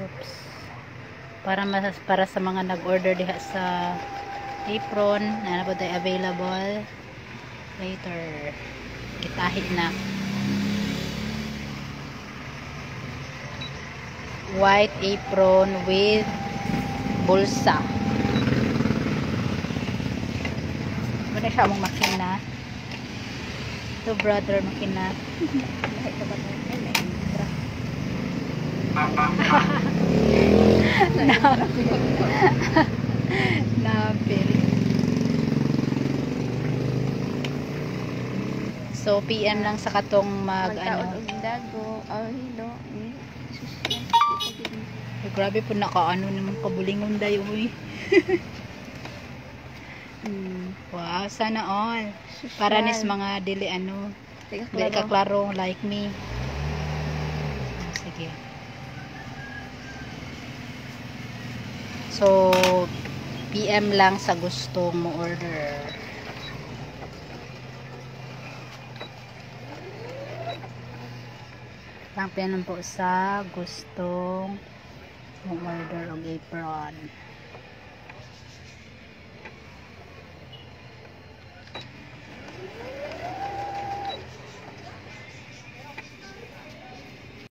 Oops. Para mas para sa mga nag-order diha sa apron, na po tayo available later. Kitahid na. White apron with bulsa. Ano siya mong makina? Ito brother makina. Ito ba ito? Napil. So, PM lang sa katong mag, ano. dago. Oh, hilo. Eh, grabe po nakaano naman kabulingon dayo, uy. Hmm. Wow, sana all. Para nis mga dili ano, dili ka klaro like me. Ah, Sige. So, PM lang sa gusto mo order. Lang PM po sa gustong mo order og apron.